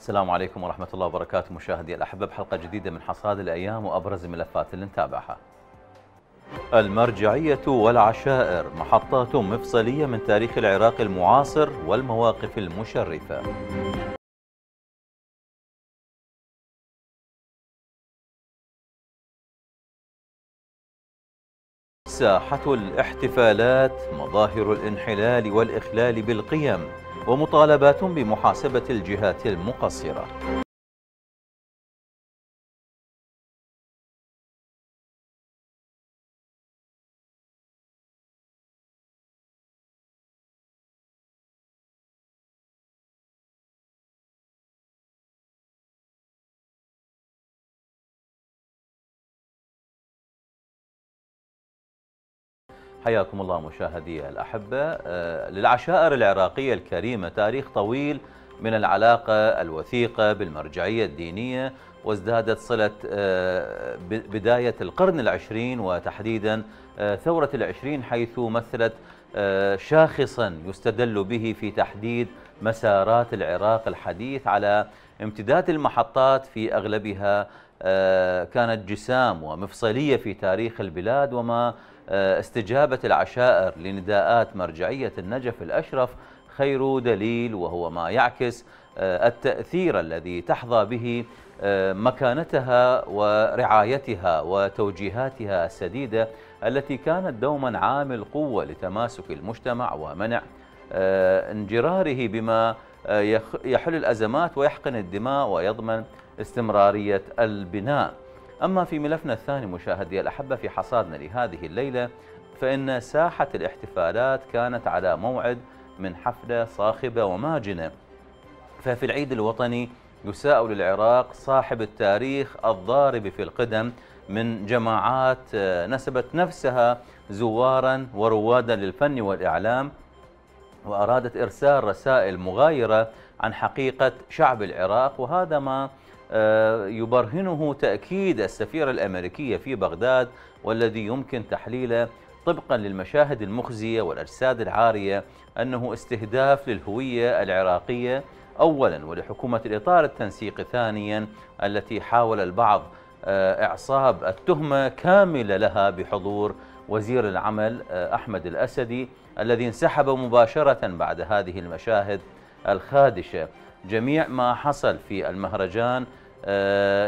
السلام عليكم ورحمة الله وبركاته مشاهدي الأحبة بحلقة جديدة من حصاد الأيام وأبرز الملفات اللي نتابعها. المرجعية والعشائر محطات مفصلية من تاريخ العراق المعاصر والمواقف المشرفة. ساحة الاحتفالات مظاهر الانحلال والإخلال بالقيم. ومطالبات بمحاسبة الجهات المقصرة. حياكم الله مشاهدي الأحبة. آه، للعشائر العراقية الكريمة تاريخ طويل من العلاقة الوثيقة بالمرجعية الدينية وازدادت صلة آه، بداية القرن العشرين وتحديدا آه، ثورة العشرين حيث مثلت شاخصا يستدل به في تحديد مسارات العراق الحديث على امتداد المحطات في أغلبها كانت جسام ومفصلية في تاريخ البلاد وما استجابة العشائر لنداءات مرجعية النجف الأشرف خير دليل وهو ما يعكس آه، التأثير الذي تحظى به آه، مكانتها ورعايتها وتوجيهاتها السديدة التي كانت دوما عامل قوة لتماسك المجتمع ومنع انجراره بما يحل الأزمات ويحقن الدماء ويضمن استمرارية البناء. أما في ملفنا الثاني مشاهدي الأحبة في حصادنا لهذه الليلة فإن ساحة الاحتفالات كانت على موعد من حفلة صاخبة وماجنة. ففي العيد الوطني يساء للعراق صاحب التاريخ الضارب في القدم من جماعات آه، نسبت نفسها زوارا وروادا للفن والإعلام وأرادت إرسال رسائل مغايرة عن حقيقة شعب العراق وهذا ما يبرهنه تأكيد السفيرة الأمريكية في بغداد والذي يمكن تحليله طبقا للمشاهد المخزية والأجساد العارية أنه استهداف للهوية العراقية أولا ولحكومة الإطار التنسيقي ثانيا التي حاول البعض آه، إعصاب التهمة كاملة لها بحضور وزير العمل آه، أحمد الأسدي الذي انسحب مباشرة بعد هذه المشاهد الخادشة. جميع ما حصل في المهرجان آه،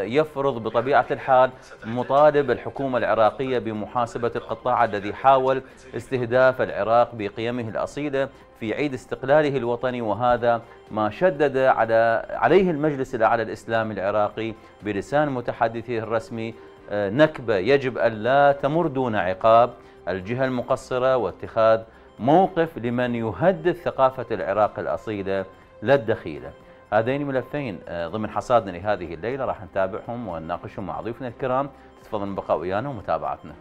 يفرض بطبيعة الحال مطالب الحكومة العراقية بمحاسبة القطاع الذي حاول استهداف العراق بقيمه الأصيلة في عيد استقلاله الوطني وهذا ما شدد على عليه المجلس الأعلى الإسلامي العراقي بلسان متحدثه الرسمي آه، نكبة يجب أن لا تمر دون عقاب الجهة المقصرة واتخاذ موقف لمن يهدد ثقافة العراق الأصيلة لا الدخيلة هذين ملفين آه، ضمن حصادنا لهذه الليلة راح نتابعهم ونناقشهم مع ضيوفنا الكرام. تفضل البقاء ويانا ومتابعتنا.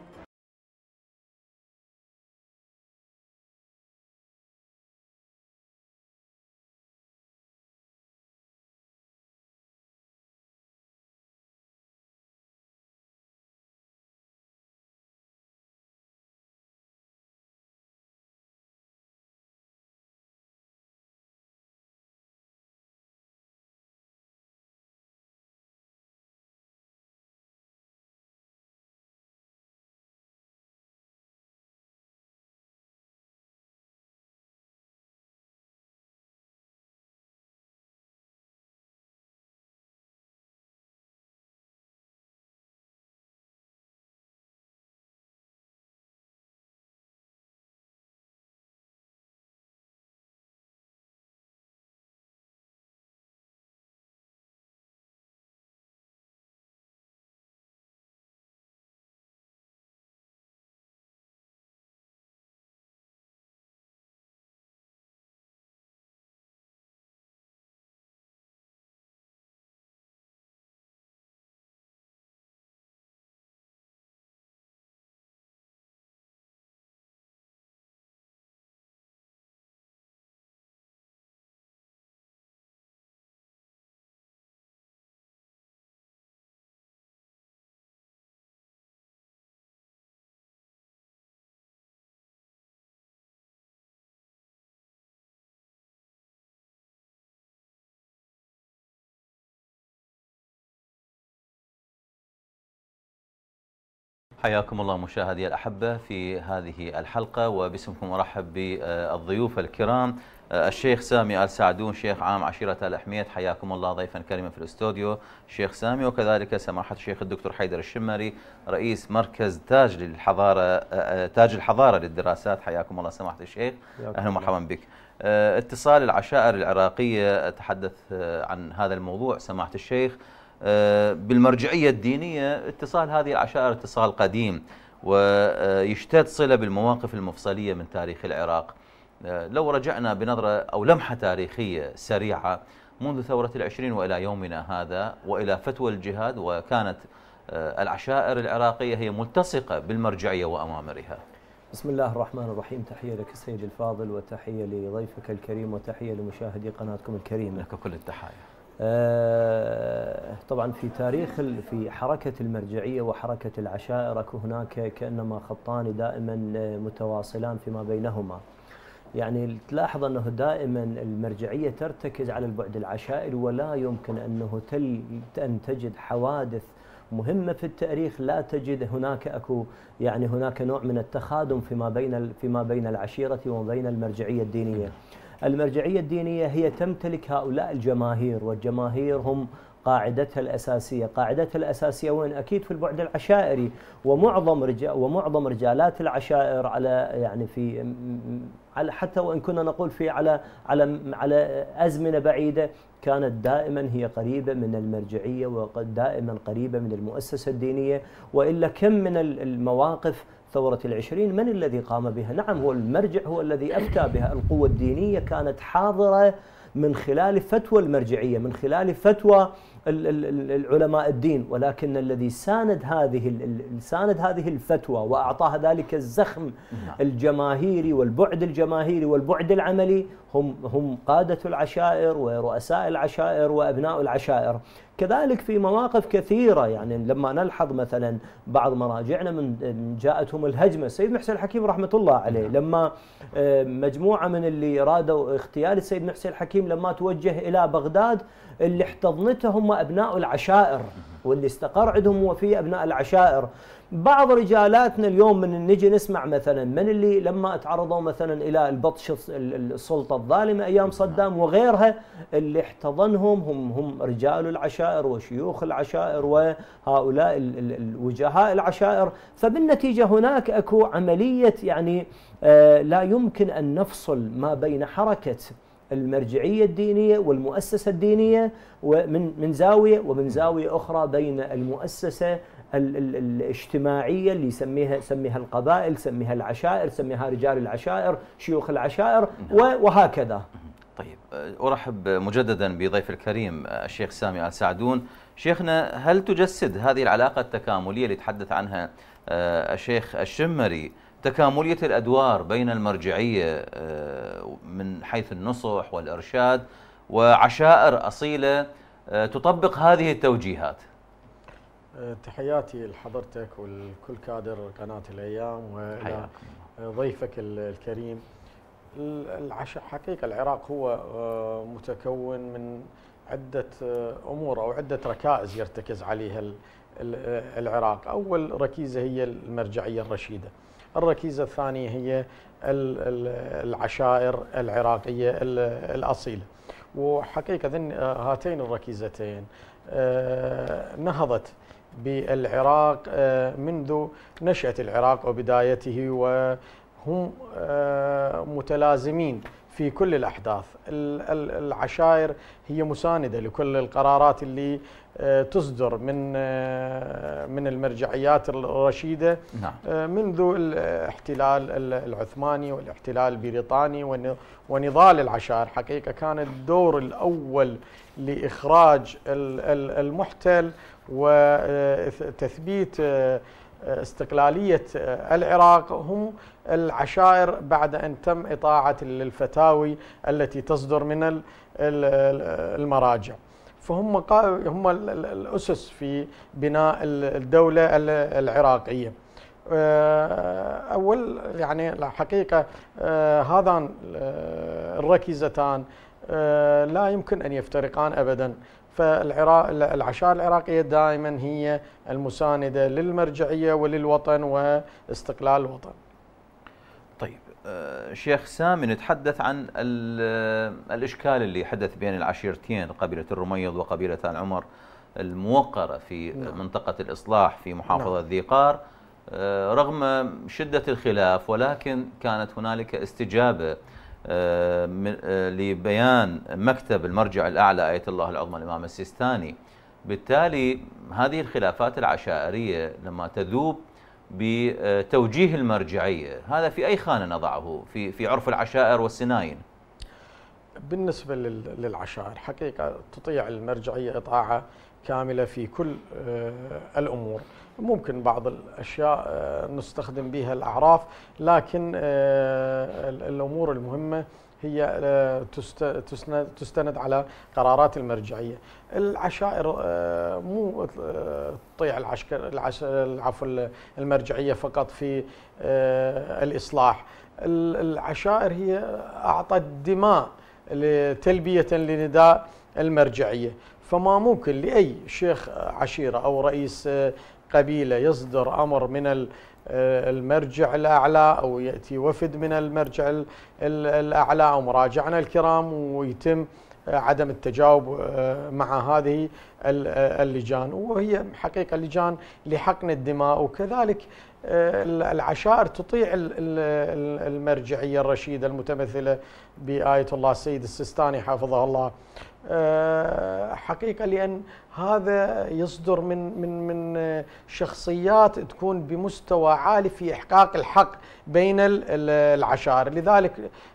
حياكم الله مشاهدي الأحبة في هذه الحلقة وباسمكم أرحب بالضيوف الكرام. الشيخ سامي آل سعدون شيخ عام عشيرة آل حميد حياكم الله ضيفا كريما في الاستوديو. شيخ سامي وكذلك سماحة الشيخ الدكتور حيدر الشمري رئيس مركز تاج للحضارة تاج الحضارة للدراسات. حياكم الله سماحة الشيخ. أهلا ومرحبا بك. اتصال العشائر العراقية أتحدث عن هذا الموضوع. سماحة الشيخ بالمرجعية الدينية اتصال هذه العشائر اتصال قديم ويشتد صلة بالمواقف المفصلية من تاريخ العراق. لو رجعنا بنظرة أو لمحة تاريخية سريعة منذ ثورة العشرين وإلى يومنا هذا وإلى فتوى الجهاد وكانت العشائر العراقية هي ملتصقة بالمرجعية وأمامرها بسم الله الرحمن الرحيم. تحية لك السيد الفاضل وتحية لضيفك الكريم وتحية لمشاهدي قناتكم الكريمة. لك كل التحايا. آه طبعا في تاريخ في حركة المرجعية وحركة العشائر هناك كأنما خطان دائما متواصلان فيما بينهما يعني تلاحظ أنه دائما المرجعية ترتكز على البعد العشائري ولا يمكن أنه تل أن تجد حوادث مهمة في التاريخ لا تجد هناك أكو يعني هناك نوع من التخادم فيما بين فيما بين العشيرة وبين المرجعية الدينية. المرجعية الدينية هي تمتلك هؤلاء الجماهير والجماهير هم قاعدتها الأساسية. قاعدتها الأساسية وين؟ أكيد في البعد العشائري. ومعظم رجال ومعظم رجالات العشائر على يعني في على حتى وإن كنا نقول في على على على أزمنة بعيدة كانت دائما هي قريبة من المرجعية ودائما قريبة من المؤسسة الدينية. وإلا كم من المواقف ثورة العشرين من الذي قام بها؟ نعم هو المرجع هو الذي أفتى بها. القوة الدينية كانت حاضرة من خلال فتوى المرجعية من خلال فتوى العلماء الدين ولكن الذي ساند هذه ساند هذه الفتوى واعطاها ذلك الزخم نعم. الجماهيري والبعد الجماهيري والبعد العملي هم هم قادة العشائر ورؤساء العشائر وأبناء العشائر كذلك في مواقف كثيرة يعني لما نلحظ مثلا بعض مراجعنا من جاءتهم الهجمة السيد محسن الحكيم رحمة الله عليه نعم. لما آه، مجموعة من اللي رادوا اغتيال السيد محسن الحكيم لما توجه إلى بغداد اللي احتضنته هم أبناء العشائر واللي استقر عندهم هو في أبناء العشائر. بعض رجالاتنا اليوم من نجي نسمع مثلا من اللي لما تعرضوا مثلا إلى البطش السلطة الظالمة أيام صدام وغيرها اللي احتضنهم هم هم رجال العشائر وشيوخ العشائر وهؤلاء الوجهاء العشائر. فبالنتيجة هناك أكو عملية يعني آه، لا يمكن أن نفصل ما بين حركة المرجعية الدينية والمؤسسة الدينية ومن من زاوية ومن زاوية أخرى بين المؤسسة الاجتماعية اللي يسميها سميها القبائل سميها العشائر سميها رجال العشائر شيوخ العشائر نعم. وهكذا طيب أرحب مجددا بضيف الكريم الشيخ سامي آل سعدون شيخنا هل تجسد هذه العلاقة التكاملية اللي تحدث عنها آه، الشيخ الشمري تكاملية الأدوار بين المرجعية آه، من حيث النصح والإرشاد وعشائر أصيلة آه، تطبق هذه التوجيهات. تحياتي لحضرتك ولكل كادر قناة الأيام وضيفك الكريم. حقيقة العراق هو آه، متكون من عدة آه، أمور أو عدة ركائز يرتكز عليها العراق. أول ركيزة هي المرجعية الرشيدة. الركيزة الثانية هي العشائر العراقية الأصيلة. وحقيقة آه، هاتين الركيزتين. نهضت بالعراق آه، منذ نشأة العراق وبدايته وهم آه، متلازمين في كل الأحداث. العشائر هي مساندة لكل القرارات اللي آه، تصدر من من المرجعيات الرشيدة نعم. منذ الاحتلال العثماني والاحتلال البريطاني ونضال العشائر حقيقة كان الدور الأول لإخراج المحتل وتثبيت آه، استقلالية آه، العراق هم العشائر بعد أن تم إطاعة الفتاوي التي تصدر من المراجع فهم هم الأسس في بناء الدولة العراقية. آه، أول يعني الحقيقة هذان الركيزتان آه، لا يمكن أن يفترقان أبدا. فالعشائر العراقية دائما هي المساندة للمرجعية وللوطن واستقلال الوطن. آه، شيخ سامي نتحدث عن الإشكال اللي حدث بين العشيرتين قبيلة الرميض وقبيلة آل عمر الموقرة في نعم. منطقة الإصلاح في محافظة نعم. ذي قار آه، رغم شدة الخلاف ولكن كانت هنالك استجابة آه، آه، لبيان مكتب المرجع الأعلى آية الله العظمى الإمام السيستاني بالتالي هذه الخلافات العشائرية لما تذوب بتوجيه المرجعية هذا في أي خانة نضعه؟ في, في عرف العشائر والسناين. بالنسبة للعشائر حقيقة تطيع المرجعية إطاعة كاملة في كل الأمور. ممكن بعض الأشياء آه، نستخدم بها الأعراف لكن آه، الأمور المهمة هي آه، تستند على قرارات المرجعية. العشائر مو تطيع العفو المرجعية فقط في الإصلاح. العشائر هي أعطت دماء تلبيه لنداء المرجعية، فما ممكن لأي شيخ عشيرة أو رئيس قبيلة يصدر أمر من آه، المرجع الأعلى أو يأتي وفد من المرجع الأعلى أو مراجعنا الكرام ويتم آه، عدم التجاوب آه، مع هذه اللجان. وهي حقيقة لجان لحقن الدماء. وكذلك العشائر تطيع المرجعية الرشيدة المتمثلة بآية الله السيد السيستاني حفظه الله. آه، حقيقة لأن هذا يصدر من من من شخصيات تكون بمستوى عالي في إحقاق الحق بين العشائر، لذلك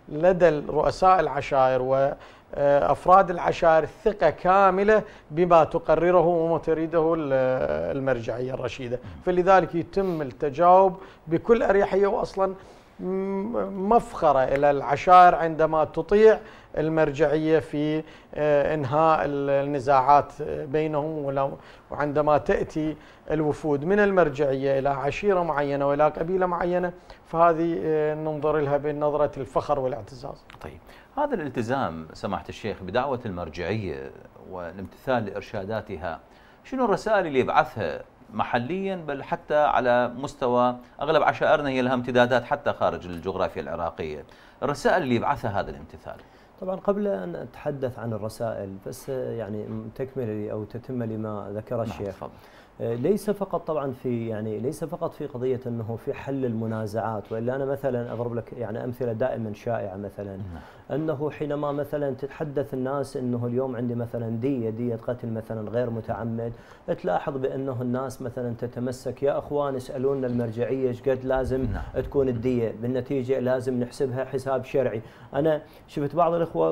لدى رؤساء العشائر وافراد العشائر ثقة كاملة بما تقرره وما تريده المرجعية الرشيدة، فلذلك يتم التجاوب بكل أريحية واصلا مفخرة إلى العشائر عندما تطيع المرجعية في آه، إنهاء النزاعات بينهم وعندما تأتي الوفود من المرجعية إلى عشيرة معينة وإلى قبيلة معينة فهذه آه، ننظر لها بنظرة الفخر والاعتزاز. طيب هذا الالتزام سماحة الشيخ بدعوة المرجعية والامتثال لإرشاداتها شنو الرسائل اللي يبعثها محليا بل حتى على مستوى أغلب عشائرنا هي لها امتدادات حتى خارج الجغرافيا العراقية، الرسائل اللي يبعثها هذا الامتثال. طبعا قبل أن أتحدث عن الرسائل بس يعني تكمله أو تتم لما ذكر نعم، الشيخ. نعم ليس فقط طبعا في يعني ليس فقط في قضية إنه في حل المنازعات وإلا أنا مثلا أضرب لك يعني أمثلة دائما شائعة مثلا نعم. أنه حينما مثلا تتحدث الناس إنه اليوم عندي مثلا دية دية قتل مثلا غير متعمد تلاحظ بأنه الناس مثلا تتمسك يا أخوان اسألونا المرجعية إيش قد لازم نعم. تكون الدية بالنتيجة لازم نحسبها حساب شرعي أنا شفت بعض الإخوة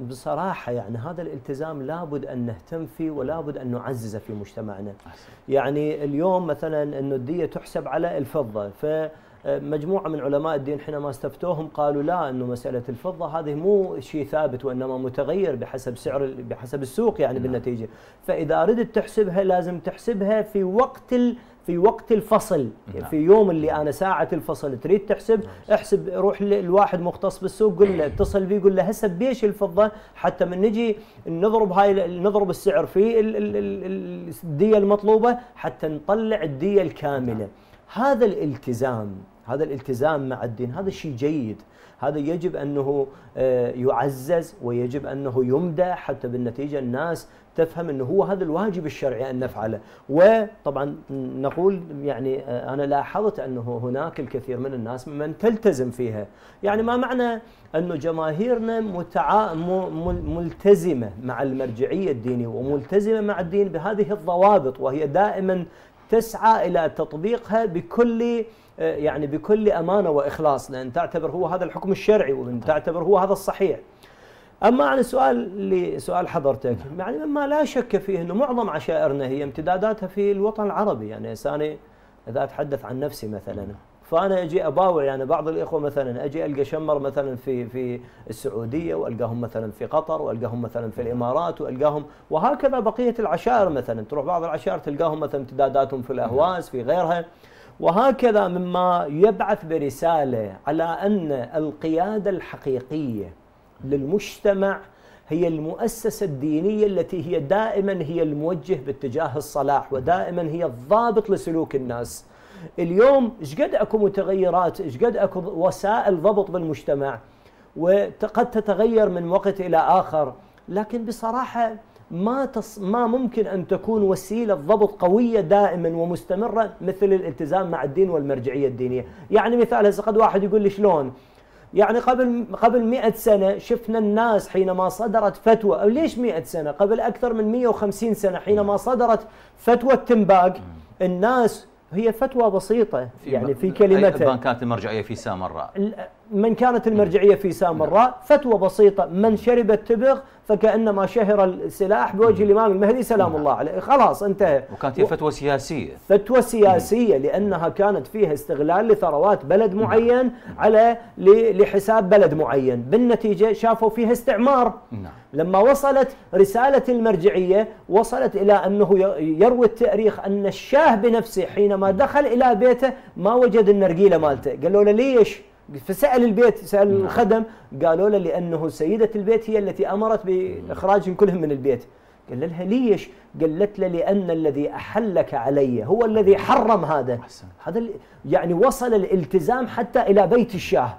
وبصراحة يعني هذا الالتزام لابد أن نهتم فيه ولابد أن نعززه في مجتمعنا يعني اليوم مثلا انه الدية تحسب على الفضة ف مجموعه من علماء الدين حينما استفتوهم قالوا لا إنه مسألة الفضة هذه مو شيء ثابت وإنما متغير بحسب سعر بحسب السوق يعني نعم. بالنتيجة فإذا اردت تحسبها لازم تحسبها في وقت في وقت الفصل نعم. في يوم اللي أنا ساعة الفصل تريد تحسب نعم. احسب روح للواحد مختص بالسوق قل له اتصل فيه قل له هسه بيش الفضة حتى من نجي نضرب هاي نضرب السعر في الدية المطلوبة حتى نطلع الدية الكاملة نعم. هذا الالتزام هذا الالتزام مع الدين هذا شيء جيد هذا يجب أنه آه، يعزز ويجب أنه يمدح حتى بالنتيجة الناس تفهم إنه هو هذا الواجب الشرعي أن نفعله. وطبعا نقول يعني آه، أنا لاحظت أنه هناك الكثير من الناس من تلتزم فيها. يعني ما معنى أنه جماهيرنا متعا ملتزمة مع المرجعية الدينية وملتزمة مع الدين بهذه الضوابط وهي دائما تسعى إلى تطبيقها بكل آه، يعني بكل أمانة وإخلاص لأن تعتبر هو هذا الحكم الشرعي وإن تعتبر هو هذا الصحيح. أما عن السؤال لسؤال حضرتك يعني مما لا شك فيه إنه معظم عشائرنا هي امتداداتها في الوطن العربي يعني ثاني إذا أتحدث عن نفسي مثلا. فأنا أجي أباوع يعني بعض الإخوة مثلا أجي ألقى شمر مثلا في في السعودية وألقاهم مثلا في قطر وألقاهم مثلا في الإمارات وألقاهم وهكذا بقية العشائر مثلا. تروح بعض العشائر تلقاهم مثلا امتداداتهم في الأهواز في غيرها. وهكذا مما يبعث برسالة على أن القيادة الحقيقية للمجتمع هي المؤسسة الدينية التي هي دائما هي الموجه باتجاه الصلاح ودائما هي الضابط لسلوك الناس. اليوم إيش قد أكو متغيرات إيش قد أكو وسائل ضبط بالمجتمع وقد تتغير من وقت إلى آخر. لكن بصراحة ما تص... ما ممكن أن تكون وسيلة ضبط قوية دائما ومستمرة مثل الالتزام مع الدين والمرجعية الدينية، يعني مثال هسه قد واحد يقول لي شلون؟ يعني قبل قبل 100 سنة شفنا الناس حينما صدرت فتوى أو ليش 100 سنة؟ قبل أكثر من 150 سنة حينما صدرت فتوى التنباك الناس هي فتوى بسيطة في يعني في كلمتين كانت المرجعية في سامراء من كانت المرجعية في سامراء فتوى بسيطة من شرب التبغ فكأنما شهر السلاح بوجه الإمام المهدي سلام نعم. الله عليه. خلاص انتهى. وكانت هي فتوى سياسية. فتوى سياسية لأنها كانت فيها استغلال لثروات بلد نعم. معين على لحساب بلد معين. بالنتيجة شافوا فيها استعمار. نعم. لما وصلت رسالة المرجعية وصلت إلى أنه يروي التأريخ أن الشاه بنفسه حينما دخل إلى بيته ما وجد النرجيلة مالته. قالوا له ليش؟ فسأل البيت سأل نعم. الخدم قالوا له لأنه سيدة البيت هي التي أمرت بإخراجهم كلهم من البيت. قال لها ليش؟ قالت له لأن الذي أحلك علي هو الذي حرم هذا. هذا يعني وصل الالتزام حتى إلى بيت الشاه.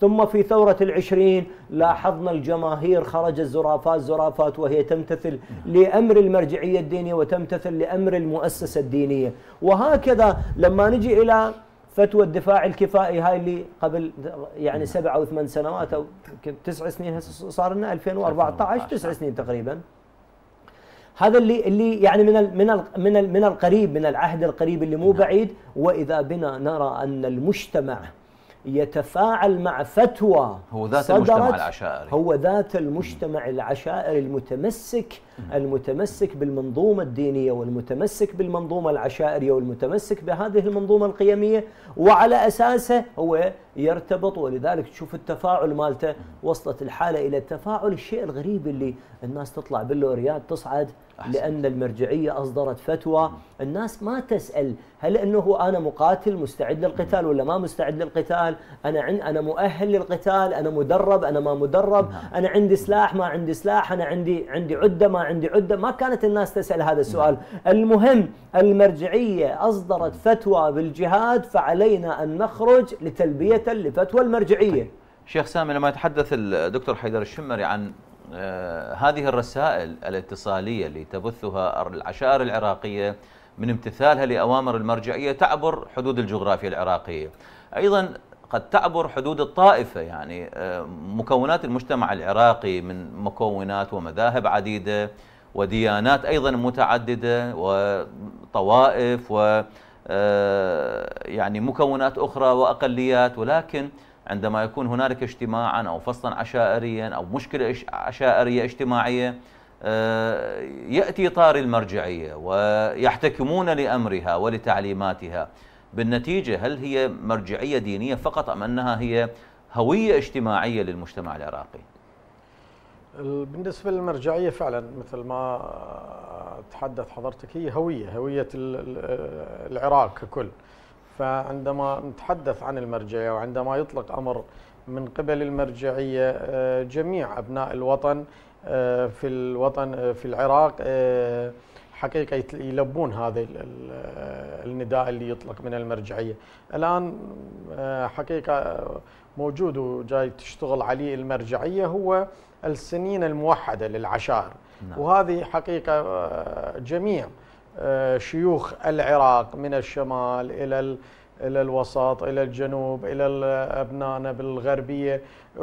ثم في ثورة العشرين لاحظنا الجماهير خرج الزرافات زرافات وهي تمتثل لأمر المرجعية الدينية وتمتثل لأمر المؤسسة الدينية. وهكذا لما نجي إلى فتوى الدفاع الكفائي هاي اللي قبل يعني سبع أو ثمان سنوات أو تسع سنين صار لنا 2014 تسع سنين تقريبا. هذا اللي اللي يعني من ال من ال من ال من القريب من العهد القريب اللي مو نعم. بعيد وإذا بنا نرى أن المجتمع يتفاعل مع فتوى هو ذات المجتمع العشائري. هو ذات المجتمع العشائري المتمسك المتمسك بالمنظومة الدينية والمتمسك بالمنظومة العشائرية والمتمسك بهذه المنظومة القيمية وعلى أساسه هو يرتبط ولذلك تشوف التفاعل مالته وصلت الحالة إلى التفاعل الشيء الغريب اللي الناس تطلع باللوريات تصعد أحسن. لأن المرجعية أصدرت فتوى. الناس ما تسأل هل أنه أنا مقاتل مستعد للقتال ولا ما مستعد للقتال. أنا عن أنا مؤهل للقتال. أنا مدرب. أنا ما مدرب. نعم. أنا عندي سلاح ما عندي سلاح. أنا عندي عندي عدة ما عندي عدة. ما كانت الناس تسأل هذا السؤال. نعم. المهم المرجعية أصدرت فتوى بالجهاد فعلينا أن نخرج لتلبية لفتوى المرجعية. طيب. شيخ سامي لما يتحدث الدكتور حيدر الشمري عن هذه الرسائل الاتصالية اللي تبثها العشائر العراقية من امتثالها لأوامر المرجعية تعبر حدود الجغرافيا العراقية. أيضا قد تعبر حدود الطائفة يعني آه، مكونات المجتمع العراقي من مكونات ومذاهب عديدة وديانات أيضا متعددة وطوائف و آه، يعني مكونات أخرى وأقليات ولكن عندما يكون هنالك اجتماعا أو فصلا عشائريا أو مشكلة عشائرية اجتماعية آه، يأتي طار المرجعية ويحتكمون لأمرها ولتعليماتها. بالنتيجة هل هي مرجعية دينية فقط أم أنها هي هوية اجتماعية للمجتمع العراقي؟ بالنسبة للمرجعية فعلا مثل ما تحدث حضرتك هي هوية هوية العراق ككل. فعندما نتحدث عن المرجعية وعندما يطلق أمر من قبل المرجعية آه، جميع أبناء الوطن آه، في الوطن آه، في العراق حقيقة يلبون هذا النداء اللي يطلق من المرجعية الآن حقيقة موجود وجاي تشتغل عليه المرجعية هو السنين الموحدة للعشائر نعم. وهذه حقيقة جميع شيوخ العراق من الشمال إلى إلى الوسط إلى الجنوب إلى أبنائنا بالغربية.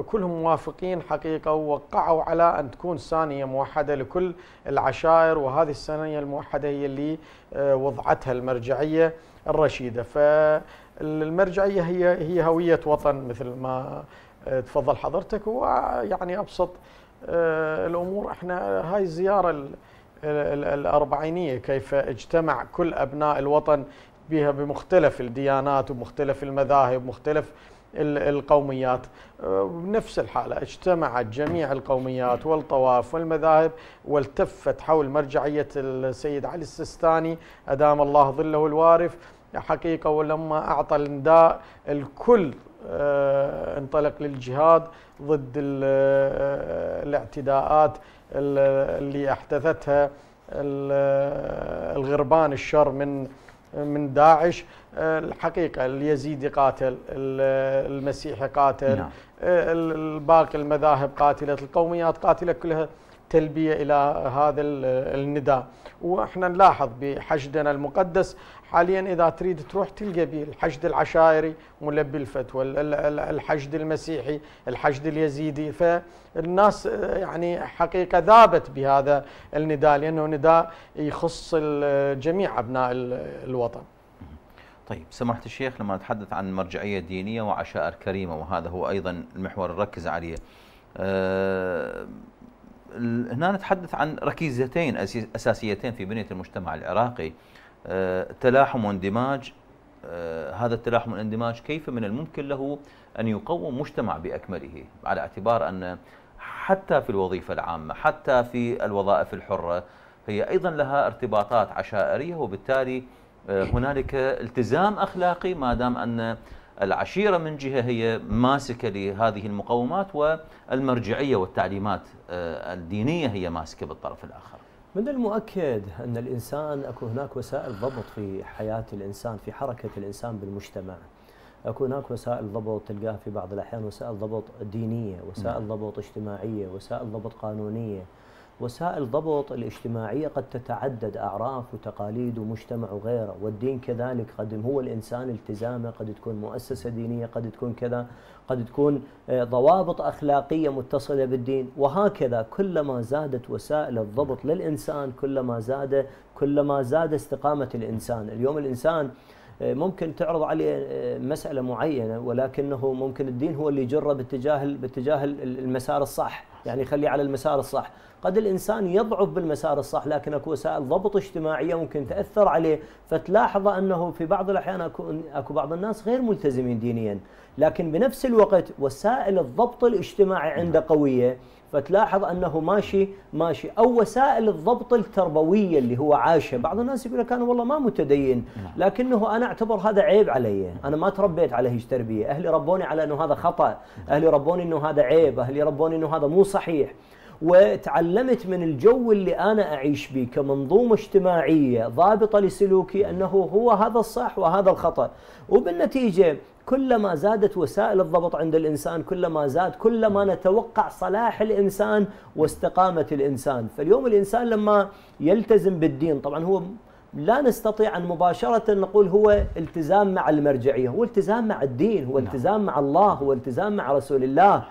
كلهم موافقين حقيقة ووقعوا على أن تكون ثانية موحدة لكل العشائر وهذه الثانية الموحدة هي اللي آه، وضعتها المرجعية الرشيدة. فالمرجعية هي هي هوية وطن مثل ما آه، تفضل حضرتك. ويعني أبسط الأمور إحنا هاي الزيارة الأربعينية كيف اجتمع كل أبناء الوطن بها بمختلف الديانات ومختلف المذاهب مختلف القوميات. بنفس الحالة اجتمعت جميع القوميات والطوائف والمذاهب والتفت حول مرجعية السيد علي السيستاني أدام الله ظله الوارف حقيقة ولما أعطى النداء الكل انطلق للجهاد ضد الاعتداءات اللي أحدثتها الغربان الشر من من داعش الحقيقة اليزيدي قاتل المسيحي قاتل نعم. الباقي المذاهب قاتلة القوميات قاتلة كلها تلبية إلى هذا النداء وإحنا نلاحظ بحشدنا المقدس حاليا إذا تريد تروح تلقى به الحشد العشائري ملبي الفتوى الحشد المسيحي الحشد اليزيدي. فالناس يعني حقيقة ذابت بهذا النداء لأنه نداء يخص جميع أبناء الوطن. طيب سمحت الشيخ لما نتحدث عن مرجعية دينية وعشائر كريمة وهذا هو أيضا المحور نركز عليه أه هنا نتحدث عن ركيزتين أساسيتين في بنية المجتمع العراقي. تلاحم واندماج أه هذا التلاحم والاندماج كيف من الممكن له أن يقوم مجتمع بأكمله؟ على اعتبار أن حتى في الوظيفة العامة حتى في الوظائف الحرة هي أيضا لها ارتباطات عشائرية وبالتالي آه، هنالك التزام أخلاقي ما دام أن العشيرة من جهة هي ماسكة لهذه المقومات والمرجعية والتعليمات آه، الدينية هي ماسكة بالطرف الآخر. من المؤكد أن الإنسان أكو هناك وسائل ضبط في حياة الإنسان في حركة الإنسان بالمجتمع أكو هناك وسائل ضبط تلقاها في بعض الأحيان وسائل ضبط دينية وسائل نعم. ضبط اجتماعية وسائل ضبط قانونية وسائل ضبط الاجتماعية قد تتعدد أعراف وتقاليد ومجتمع وغيره والدين كذلك قد هو الإنسان التزامه قد تكون مؤسسة دينية قد تكون كذا قد تكون آه، ضوابط أخلاقية متصلة بالدين. وهكذا كلما زادت وسائل الضبط للإنسان كلما زاد كلما زاد استقامة الإنسان. اليوم الإنسان آه، ممكن تعرض عليه آه، مسألة معينة ولكنه ممكن الدين هو اللي يجره باتجاه باتجاه المسار الصح. يعني يخليه على المسار الصح. قد الإنسان يضعف بالمسار الصح لكن أكو وسائل ضبط اجتماعية ممكن تأثر عليه فتلاحظ أنه في بعض الأحيان أكو, أكو بعض الناس غير ملتزمين دينيا لكن بنفس الوقت وسائل الضبط الاجتماعي عنده قوية فتلاحظ أنه ماشي ماشي. أو وسائل الضبط التربوية اللي هو عاشه، بعض الناس يقول لك أنا والله ما متدين لكنه أنا أعتبر هذا عيب علي، أنا ما تربيت على هيج تربية، أهلي ربوني على إنه هذا خطأ، أهلي ربوني إنه هذا عيب، أهلي ربوني إنه هذا مو صحيح. وتعلمت من الجو اللي أنا أعيش به كمنظومة اجتماعية ضابطة لسلوكي أنه هو هذا الصح وهذا الخطأ. وبالنتيجة كلما زادت وسائل الضبط عند الإنسان كلما زاد كلما نتوقع صلاح الإنسان واستقامة الإنسان. فاليوم الإنسان لما يلتزم بالدين طبعا هو لا نستطيع أن مباشرة نقول هو التزام مع المرجعية هو التزام مع الدين هو نعم. التزام مع الله هو التزام مع رسول الله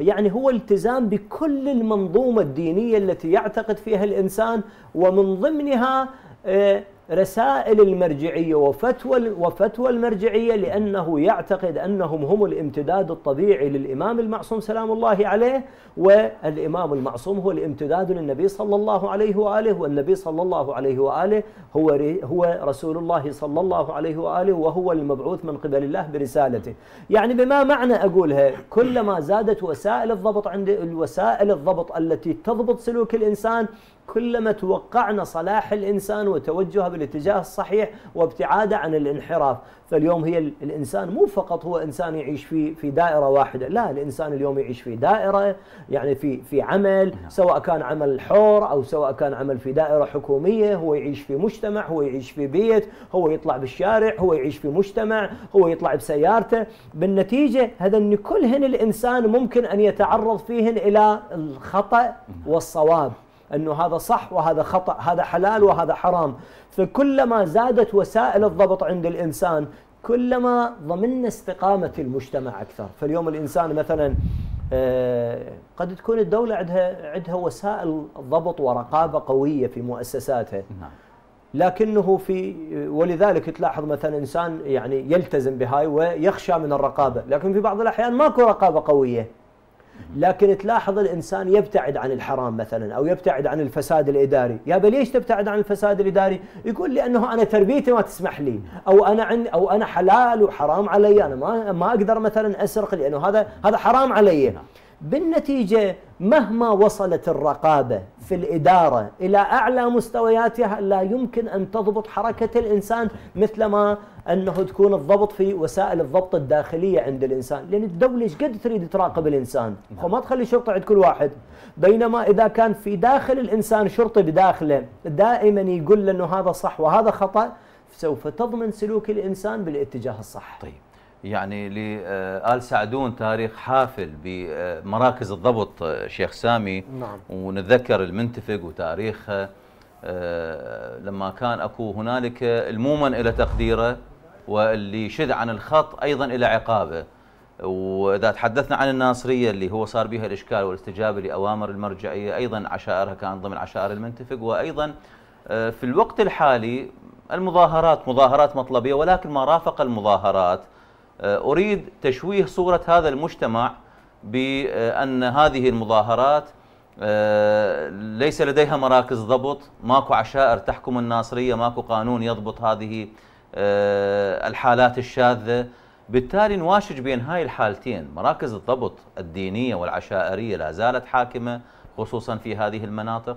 يعني هو التزام بكل المنظومة الدينية التي يعتقد فيها الإنسان ومن ضمنها آه، رسائل المرجعية وفتوى وفتوى المرجعية لأنه يعتقد أنهم هم الامتداد الطبيعي للإمام المعصوم سلام الله عليه والإمام المعصوم هو الامتداد للنبي صلى الله عليه وآله والنبي صلى الله عليه وآله هو هو رسول الله صلى الله عليه وآله وهو المبعوث من قبل الله برسالته. يعني بما معنى أقولها كلما زادت وسائل الضبط عند الوسائل الضبط التي تضبط سلوك الإنسان كلما توقعنا صلاح الإنسان وتوجهه بالاتجاه الصحيح وابتعاده عن الانحراف فاليوم هي الإنسان مو فقط هو إنسان يعيش في في دائرة واحدة لا الإنسان اليوم يعيش في دائرة يعني في في عمل نعم. سواء كان عمل حر أو سواء كان عمل في دائرة حكومية هو يعيش في مجتمع هو يعيش في بيت هو يطلع بالشارع هو يعيش في مجتمع هو يطلع بسيارته بالنتيجة هذا أن كلهن الإنسان ممكن أن يتعرض فيهن إلى الخطأ نعم. والصواب أنه هذا صح وهذا خطأ هذا حلال وهذا حرام فكلما زادت وسائل الضبط عند الإنسان كلما ضمننا استقامة المجتمع أكثر فاليوم الإنسان مثلا آه، قد تكون الدولة عندها عندها وسائل ضبط ورقابة قوية في مؤسساتها نعم. لكنه في ولذلك تلاحظ مثلا إنسان يعني يلتزم بهاي ويخشى من الرقابة، لكن في بعض الأحيان ماكو رقابة قوية. لكن تلاحظ الإنسان يبتعد عن الحرام مثلا أو يبتعد عن الفساد الإداري، يا ليش تبتعد عن الفساد الإداري؟ يقول لأنه أنا تربيتي ما تسمح لي أو أنا عندي أو أنا حلال وحرام علي أنا ما ما أقدر مثلا أسرق لأنه هذا هذا حرام علي. بالنتيجة مهما وصلت الرقابة في الإدارة إلى أعلى مستوياتها لا يمكن أن تضبط حركة الإنسان مثلما أنه تكون الضبط في وسائل الضبط الداخلية عند الإنسان. لأن الدولة قد تريد تراقب الإنسان؟ وما تخلي شرطة عند كل واحد. بينما إذا كان في داخل الإنسان شرطي بداخله دائما يقول له أنه هذا صح وهذا خطأ سوف تضمن سلوك الإنسان بالاتجاه الصح. طيب. يعني لآل سعدون تاريخ حافل بمراكز الضبط شيخ سامي. نعم. ونتذكر المنتفق وتاريخه آه، لما كان أكو هنالك المومن إلى تقديره واللي شذ عن الخط أيضا إلى عقابه. وإذا تحدثنا عن الناصرية اللي هو صار بها الإشكال والاستجابة لأوامر المرجعية أيضا عشائرها كانت ضمن عشائر المنتفق. وأيضا آه، في الوقت الحالي المظاهرات مظاهرات مطلبية ولكن ما رافق المظاهرات آه، أريد تشويه صورة هذا المجتمع بأن هذه المظاهرات آه، ليس لديها مراكز ضبط ماكو عشائر تحكم الناصرية ماكو قانون يضبط هذه الحالات الشاذة بالتالي نواشج بين هاي الحالتين مراكز الضبط الدينية والعشائرية لا زالت حاكمة خصوصا في هذه المناطق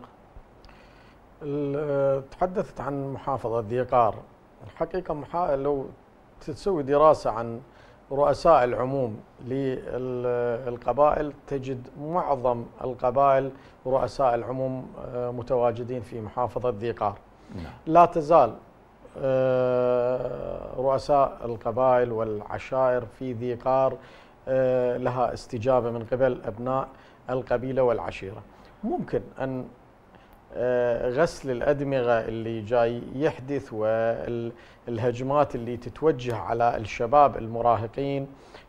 تحدثت عن محافظة ذي قار الحقيقة. لو تسوي دراسة عن رؤساء العموم للقبائل تجد معظم القبائل رؤساء العموم آه، متواجدين في محافظة ذي قار نعم. لا تزال آه، رؤساء القبائل والعشائر في ذي قار آه، لها استجابة من قبل أبناء القبيلة والعشيرة ممكن أن غسل الأدمغة اللي جاي يحدث والهجمات اللي تتوجه على الشباب المراهقين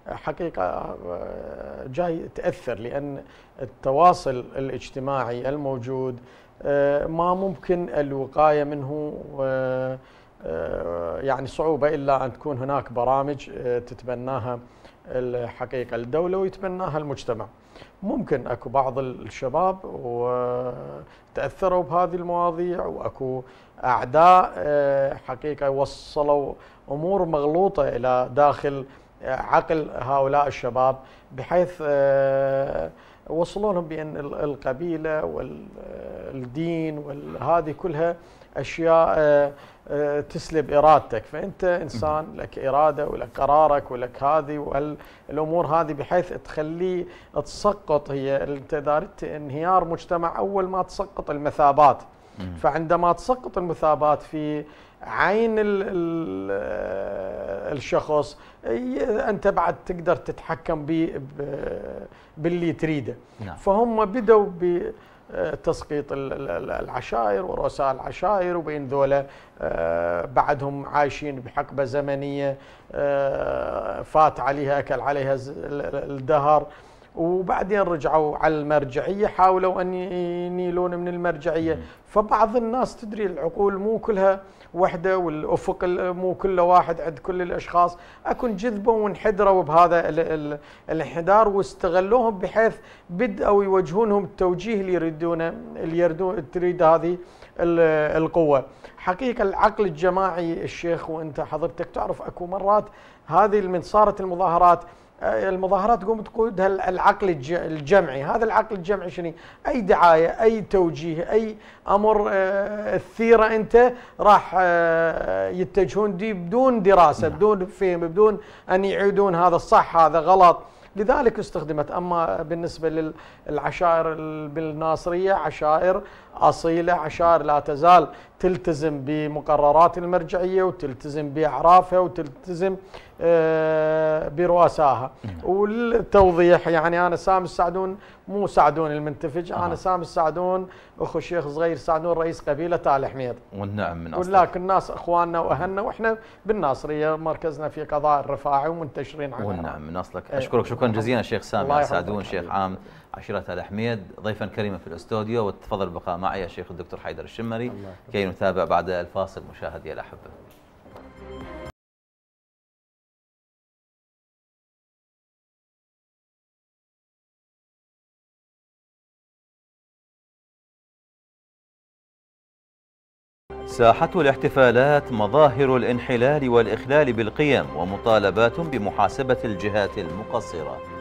حقيقة آه، جاي تأثر لأن التواصل الاجتماعي الموجود آه، ما ممكن الوقاية منه يعني صعوبة إلا أن تكون هناك برامج تتبناها. الحقيقة. الدولة ويتبناها المجتمع. ممكن أكو بعض الشباب وتأثروا بهذه المواضيع وأكو أعداء آه، حقيقة وصلوا أمور مغلوطة إلى داخل آه، عقل هؤلاء الشباب بحيث آه، وصلوا لهم بان القبيلة والدين وهذه كلها أشياء آه، تسلب إرادتك. فأنت إنسان لك إرادة ولك قرارك ولك هذه والأمور هذه بحيث تخليه تسقط هي أنت أردت انهيار مجتمع أول ما تسقط المثابات. فعندما تسقط المثابات في عين ال ال الشخص أنت بعد تقدر تتحكم باللي تريده. نعم. فهم بدوا تسقيط العشائر ورؤساء العشائر وبين ذولا آه، بعدهم عايشين بحقبة زمنية آه، فات عليها أكل عليها الدهر. وبعدين رجعوا على المرجعية حاولوا أن ينيلون من المرجعية. فبعض الناس تدري العقول مو كلها وحدة والأفق مو كله واحد عند كل الأشخاص. أكون جذبوا وانحدروا بهذا الانحدار واستغلوهم بحيث بدأوا يوجهونهم التوجيه اللي يريدونه اللي يردون تريد هذه القوة. حقيقة العقل الجماعي الشيخ وأنت حضرتك تعرف أكو مرات هذه من صارت المظاهرات المظاهرات تقوم تقودها العقل الجمعي. هذا العقل الجمعي شنو؟ أي دعاية أي توجيه أي أمر آه، الثيرة أنت راح آه، يتجهون دي بدون دراسة نعم. بدون فهم بدون أن يعيدون هذا الصح هذا غلط. لذلك استخدمت. أما بالنسبة للعشائر بالناصرية عشائر أصيلة عشائر لا تزال تلتزم بمقررات المرجعية وتلتزم بأعرافها وتلتزم آه، برؤسائها نعم. والتوضيح يعني أنا سامي السعدون مو سعدون المنتفج آه. أنا سامي السعدون أخو الشيخ صغير سعدون رئيس قبيلة ال حميد. والنعم من اصلك ولكن الناس أخواننا وأهلنا وإحنا بالناصرية مركزنا في قضاء الرفاعي ومنتشرين على والنعم من اصلك إيه. أشكرك. شكرا جزيلا شيخ سامي السعدون شيخ عام عشيرة ال حميد. ضيفا كريما في الاستوديو. وتفضل البقاء معي يا شيخ الدكتور حيدر الشمري كي نتابع بعد الفاصل مشاهدي الأحبة. ساحة الاحتفالات مظاهر الانحلال والإخلال بالقيم ومطالبات بمحاسبة الجهات المقصرة.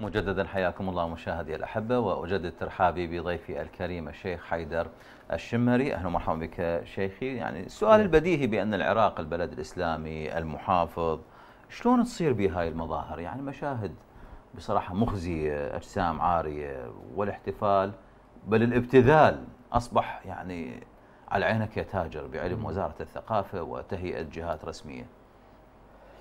مجددا حياكم الله مشاهدي الأحبة وأجدد ترحابي بضيفي الكريم الشيخ حيدر الشمري. أهلا ومرحبا بك شيخي. يعني السؤال البديهي بأن العراق البلد الإسلامي المحافظ شلون تصير بهاي المظاهر؟ يعني مشاهد بصراحة مخزية أجسام عارية والاحتفال بل الابتذال أصبح يعني على عينك يا تاجر بعلم وزارة الثقافة وتهيئة جهات رسمية.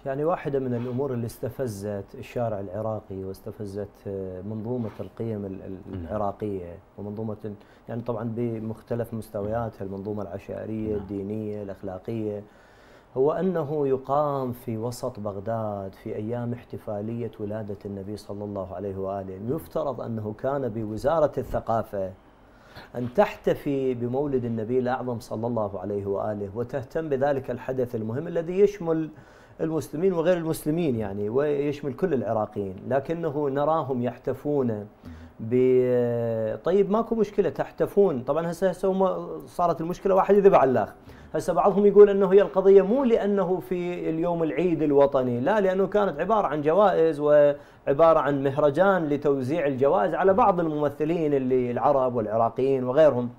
يعني واحدة من الأمور اللي استفزت الشارع العراقي واستفزت آه، منظومة القيم العراقية ومنظومة يعني طبعا بمختلف مستوياتها المنظومة العشائرية نعم. الدينية الأخلاقية. هو أنه يقام في وسط بغداد في أيام احتفالية ولادة النبي صلى الله عليه وآله. يفترض أنه كان بوزارة الثقافة أن تحتفي بمولد النبي الأعظم صلى الله عليه وآله وتهتم بذلك الحدث المهم الذي يشمل المسلمين وغير المسلمين يعني ويشمل كل العراقيين. لكنه نراهم يحتفون ب طيب ماكو مشكلة تحتفون. طبعا هسه هسه صارت المشكلة واحد يذبح على الآخر هسه بعضهم يقول إنه هي القضية مو لأنه في اليوم العيد الوطني لا لأنه كانت عبارة عن جوائز وعبارة عن مهرجان لتوزيع الجوائز على بعض الممثلين اللي العرب والعراقيين وغيرهم.